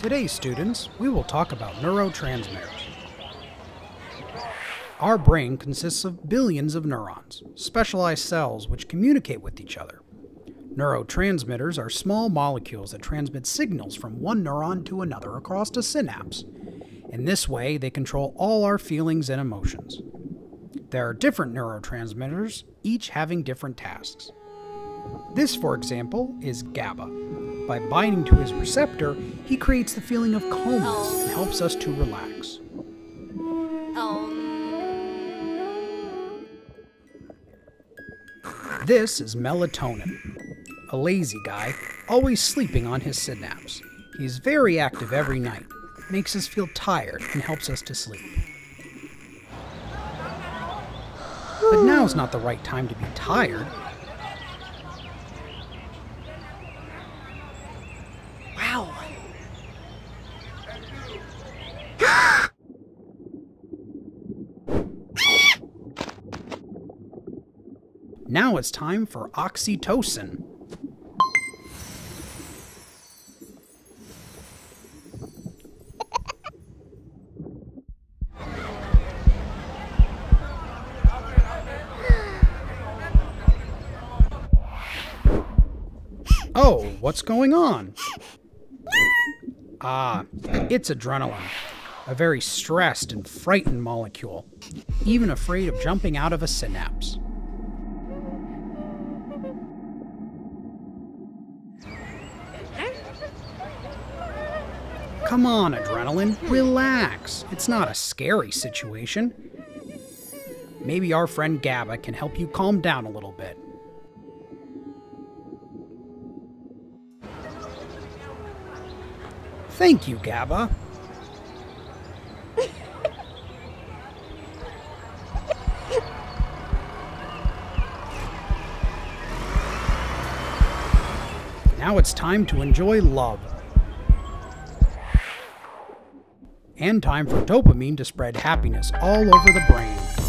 Today, students, we will talk about neurotransmitters. Our brain consists of billions of neurons, specialized cells which communicate with each other. Neurotransmitters are small molecules that transmit signals from one neuron to another across a synapse. In this way, they control all our feelings and emotions. There are different neurotransmitters, each having different tasks. This, for example, is GABA. By binding to his receptor, he creates the feeling of calmness and helps us to relax. This is melatonin, a lazy guy, always sleeping on his synapse. He is very active every night, makes us feel tired, and helps us to sleep. But now's not the right time to be tired. Now it's time for oxytocin. Oh, what's going on? Ah, it's adrenaline, a very stressed and frightened molecule, even afraid of jumping out of a synapse. Come on, adrenaline, relax. It's not a scary situation. Maybe our friend GABA can help you calm down a little bit. Thank you, GABA. Now it's time to enjoy love. And time for dopamine to spread happiness all over the brain.